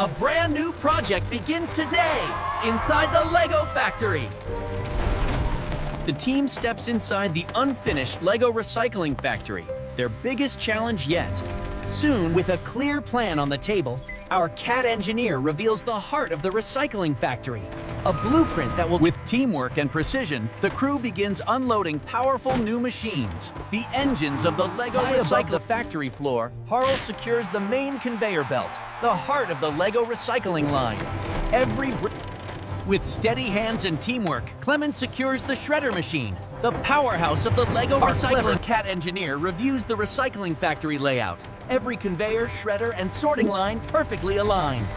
A brand new project begins today inside the Lego factory. The team steps inside the unfinished Lego recycling factory, their biggest challenge yet. Soon, with a clear plan on the table, our cat engineer reveals the heart of the recycling factory. A blueprint that will, with teamwork and precision, the crew begins unloading powerful new machines. The engines of the Lego High above the factory floor, Harl secures the main conveyor belt, the heart of the Lego recycling line. Every with steady hands and teamwork, Clemens secures the shredder machine, the powerhouse of the Lego Our recycling. clever cat engineer reviews the recycling factory layout. Every conveyor, shredder, and sorting line perfectly aligned.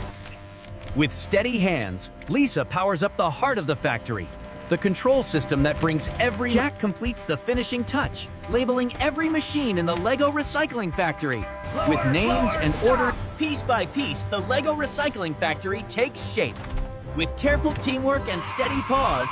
With steady hands, Lisa powers up the heart of the factory. The control system that brings every Jack completes the finishing touch, labeling every machine in the Lego recycling factory. With names and order, piece by piece, the Lego recycling factory takes shape. With careful teamwork and steady paws,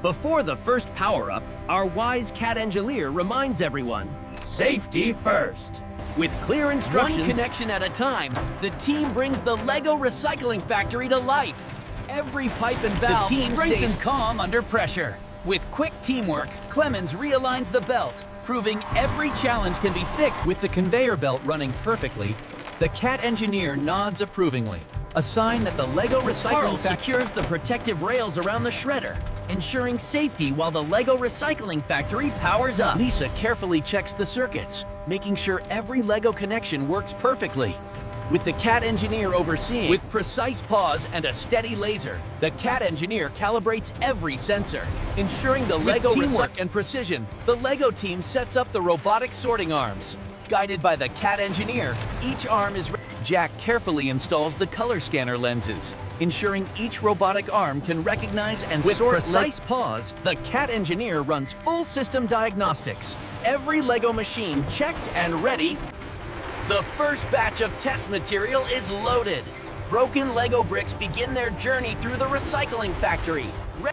before the first power-up, our wise cat engineer reminds everyone, safety first. With clear instructions, one connection at a time, the team brings the Lego recycling factory to life. Every pipe and valve the team stays calm under pressure. With quick teamwork, Clemens realigns the belt, proving every challenge can be fixed with the conveyor belt running perfectly. The cat engineer nods approvingly, a sign that the Lego recycling factory secures the protective rails around the shredder, ensuring safety while the Lego recycling factory powers up. Lisa carefully checks the circuits, making sure every Lego connection works perfectly. With the CAT engineer overseeing, with precise paws and a steady laser, the CAT engineer calibrates every sensor, ensuring the Lego teamwork and precision. The Lego team sets up the robotic sorting arms. Guided by the CAT engineer, each arm is re- Jack carefully installs the color scanner lenses, ensuring each robotic arm can recognize and With sort precise paws. The CAT engineer runs full system diagnostics. Every Lego machine checked and ready the first batch of test material is loaded. Broken Lego bricks begin their journey through the recycling factory.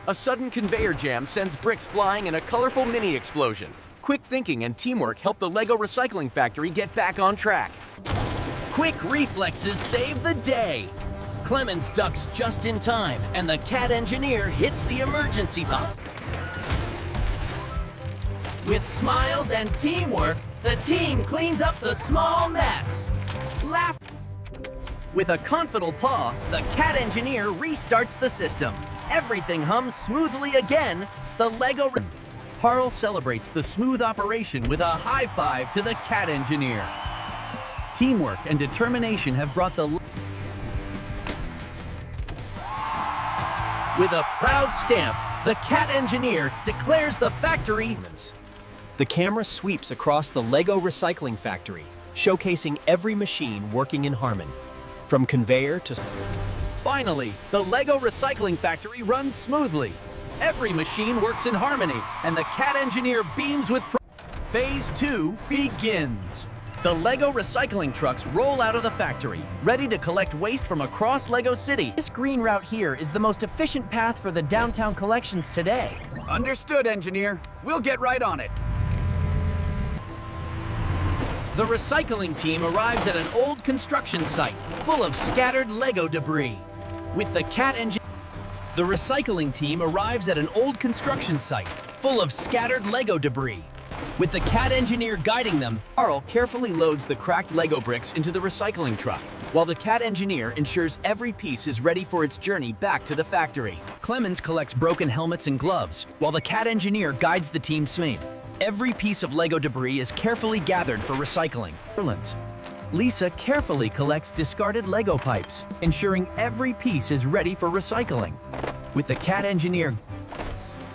A sudden conveyor jam sends bricks flying in a colorful mini explosion. Quick thinking and teamwork help the Lego recycling factory get back on track. Quick reflexes save the day. Clemens ducks just in time, and the cat engineer hits the emergency button. With smiles and teamwork, the team cleans up the small mess. Laugh. With a confident paw, the cat engineer restarts the system. Everything hums smoothly again. The Lego. Harl celebrates the smooth operation with a high five to the cat engineer. Teamwork and determination have brought the. With a proud stamp, the cat engineer declares the factory The camera sweeps across the Lego recycling factory, showcasing every machine working in harmony. From conveyor to Finally, the Lego recycling factory runs smoothly. Every machine works in harmony, and the cat engineer beams with Phase 2 begins. The Lego recycling trucks roll out of the factory, ready to collect waste from across Lego City. This green route here is the most efficient path for the downtown collections today. Understood, engineer. We'll get right on it. The recycling team arrives at an old construction site full of scattered Lego debris. With the cat engine, the recycling team arrives at an old construction site full of scattered Lego debris. With the cat engineer guiding them, Carl carefully loads the cracked Lego bricks into the recycling truck, while the cat engineer ensures every piece is ready for its journey back to the factory. Clemens collects broken helmets and gloves, while the cat engineer guides the team swing. Every piece of Lego debris is carefully gathered for recycling. Lisa carefully collects discarded Lego pipes, ensuring every piece is ready for recycling. With the cat engineer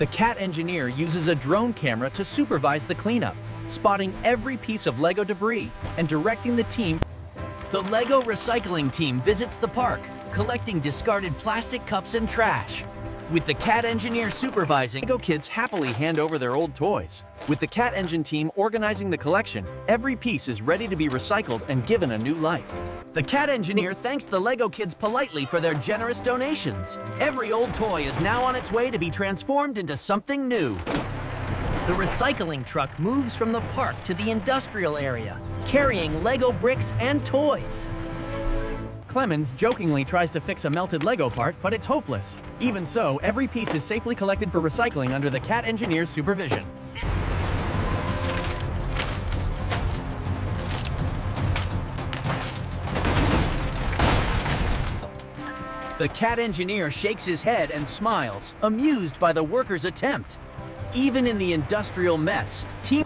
the cat engineer uses a drone camera to supervise the cleanup, spotting every piece of Lego debris and directing the team. The Lego recycling team visits the park, collecting discarded plastic cups and trash. With the cat engineer supervising, Lego kids happily hand over their old toys. With the cat engine team organizing the collection, every piece is ready to be recycled and given a new life. The cat engineer thanks the Lego kids politely for their generous donations. Every old toy is now on its way to be transformed into something new. The recycling truck moves from the park to the industrial area, carrying Lego bricks and toys. Clemens jokingly tries to fix a melted Lego part, but it's hopeless. Even so, every piece is safely collected for recycling under the CAT engineer's supervision. The CAT engineer shakes his head and smiles, amused by the workers' attempt. Even in the industrial mess, Team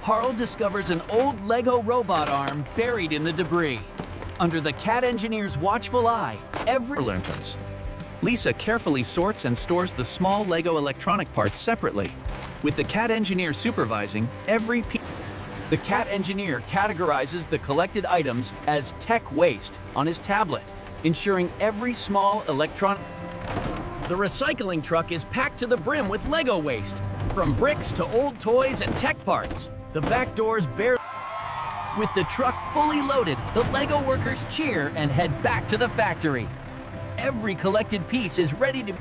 Harl discovers an old Lego robot arm buried in the debris. Under the CAT engineer's watchful eye, every lanterns. Lisa carefully sorts and stores the small Lego electronic parts separately. With the CAT engineer supervising, every piece the CAT engineer categorizes the collected items as tech waste on his tablet, ensuring every small electronic... The recycling truck is packed to the brim with Lego waste, from bricks to old toys and tech parts. The back doors bare... With the truck fully loaded, the Lego workers cheer and head back to the factory. Every collected piece is ready to... Be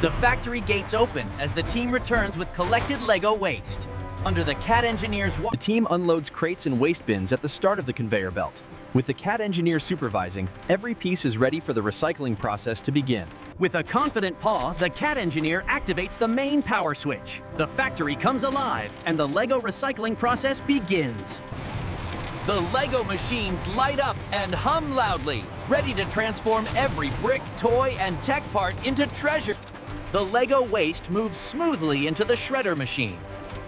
The factory gates open as the team returns with collected Lego waste. Under the CAT engineer's... The team unloads crates and waste bins at the start of the conveyor belt. With the CAT engineer supervising, every piece is ready for the recycling process to begin. With a confident paw, the CAT engineer activates the main power switch. The factory comes alive, and the LEGO recycling process begins. The LEGO machines light up and hum loudly, ready to transform every brick, toy, and tech part into treasure. The LEGO waste moves smoothly into the shredder machine.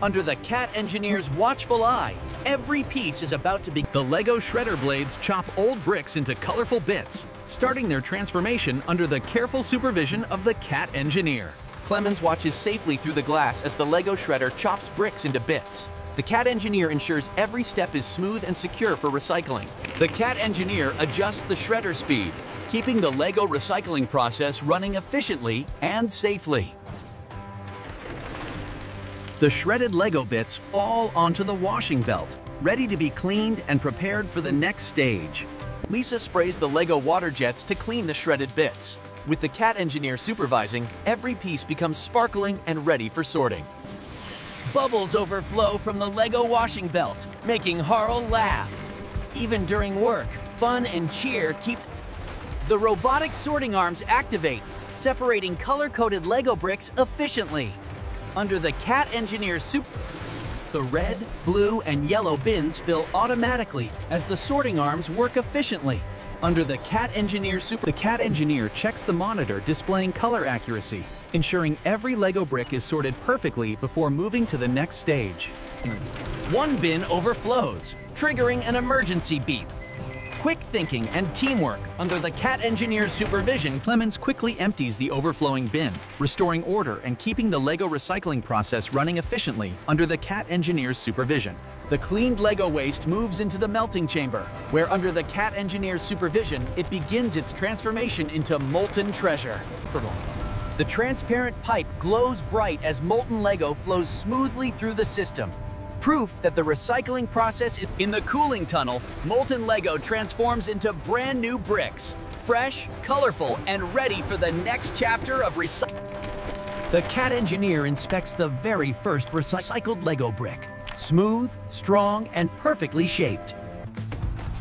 Under the CAT engineer's watchful eye, every piece is about to be... The LEGO shredder blades chop old bricks into colorful bits, starting their transformation under the careful supervision of the CAT engineer. Clemens watches safely through the glass as the LEGO shredder chops bricks into bits. The CAT engineer ensures every step is smooth and secure for recycling. The CAT engineer adjusts the shredder speed, keeping the LEGO recycling process running efficiently and safely. The shredded Lego bits fall onto the washing belt, ready to be cleaned and prepared for the next stage. Lisa sprays the Lego water jets to clean the shredded bits. With the CAT engineer supervising, every piece becomes sparkling and ready for sorting. Bubbles overflow from the Lego washing belt, making Harl laugh. Even during work, fun and cheer keep... The robotic sorting arms activate, separating color-coded Lego bricks efficiently. Under the CAT Engineer Super... The red, blue, and yellow bins fill automatically as the sorting arms work efficiently. Under the CAT Engineer Super... The CAT Engineer checks the monitor displaying color accuracy, ensuring every Lego brick is sorted perfectly before moving to the next stage. One bin overflows, triggering an emergency beep. Quick thinking and teamwork under the CAT engineer's supervision, Clemens quickly empties the overflowing bin, restoring order and keeping the LEGO recycling process running efficiently under the CAT engineer's supervision. The cleaned LEGO waste moves into the melting chamber, where under the CAT engineer's supervision, it begins its transformation into molten treasure. The transparent pipe glows bright as molten Lego flows smoothly through the system, proof that the recycling process is in the cooling tunnel, molten Lego transforms into brand new bricks, fresh, colorful, and ready for the next chapter of recycling. The CAT engineer inspects the very first recycled Lego brick, smooth, strong, and perfectly shaped.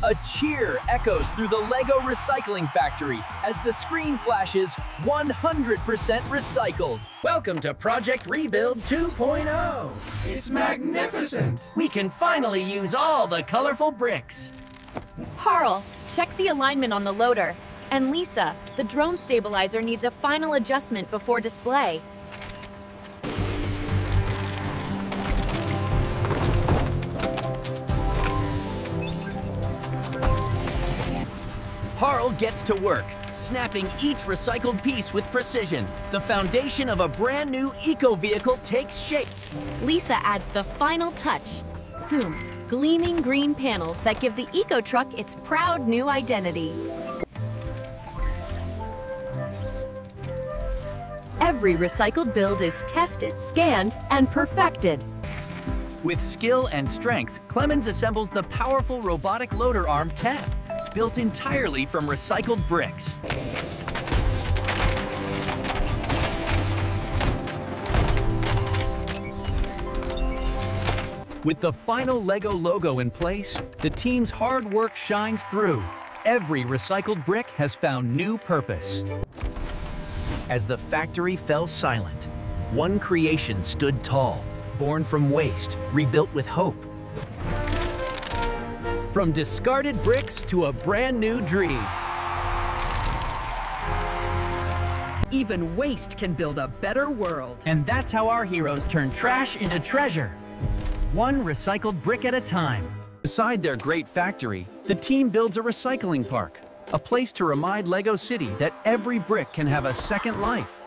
A cheer echoes through the LEGO recycling factory as the screen flashes 100% recycled. Welcome to Project Rebuild 2.0. It's magnificent! We can finally use all the colorful bricks. Harl, check the alignment on the loader. And Lisa, the drone stabilizer needs a final adjustment before display. Gets to work, snapping each recycled piece with precision. The foundation of a brand new eco-vehicle takes shape. Lisa adds the final touch. Hmm, gleaming green panels that give the eco truck its proud new identity. Every recycled build is tested, scanned, and perfected. With skill and strength, Clemens assembles the powerful robotic loader arm TEP, built entirely from recycled bricks. With the final LEGO logo in place, the team's hard work shines through. Every recycled brick has found new purpose. As the factory fell silent, one creation stood tall, born from waste, rebuilt with hope. From discarded bricks to a brand new dream. Even waste can build a better world. And that's how our heroes turn trash into treasure. One recycled brick at a time. Beside their great factory, the team builds a recycling park, a place to remind LEGO City that every brick can have a second life.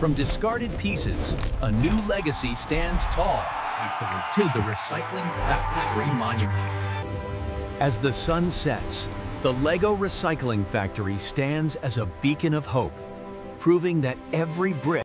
From discarded pieces, a new legacy stands tall to the Recycling Factory Monument. As the sun sets, the LEGO Recycling Factory stands as a beacon of hope, proving that every brick